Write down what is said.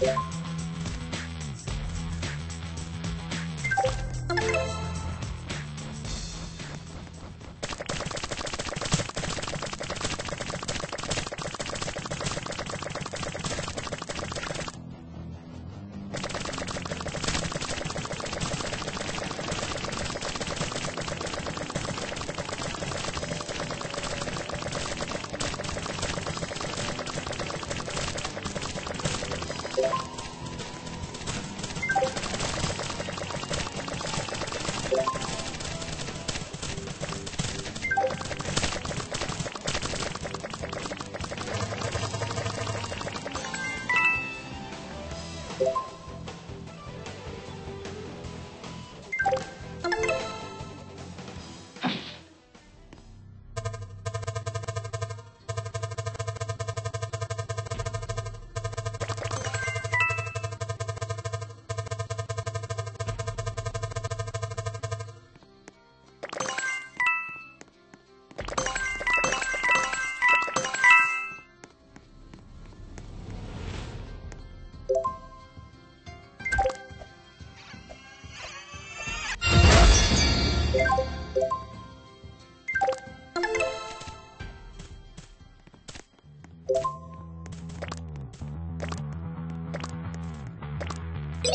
Yeah. you you